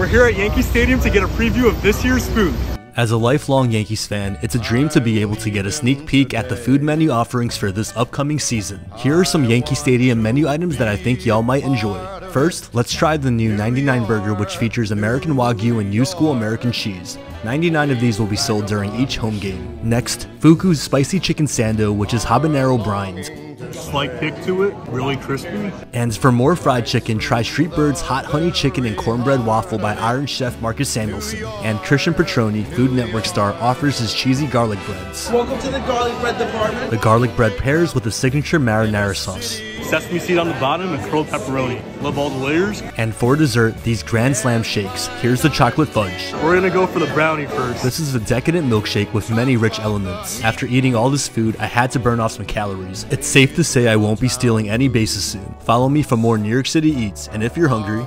We're here at Yankee Stadium to get a preview of this year's food. As a lifelong Yankees fan, it's a dream to be able to get a sneak peek at the food menu offerings for this upcoming season. Here are some Yankee Stadium menu items that I think y'all might enjoy. First, let's try the new 99 burger which features American Wagyu and New School American cheese. 99 of these will be sold during each home game. Next, Fuku's Spicy Chicken Sando which is habanero brined. Slight kick to it, really crispy. And for more fried chicken, try Street Bird's Hot Honey Chicken and Cornbread Waffle by Iron Chef Marcus Samuelsson. And Christian Petroni, Food Network star, offers his cheesy garlic breads. Welcome to the garlic bread department. The garlic bread pairs with a signature marinara sauce. Sesame seed on the bottom and curled pepperoni. Love all the layers. And for dessert, these Grand Slam shakes. Here's the chocolate fudge. We're gonna go for the brownie first. This is a decadent milkshake with many rich elements. After eating all this food, I had to burn off some calories. It's safe to say I won't be stealing any bases soon. Follow me for more New York City eats, and if you're hungry,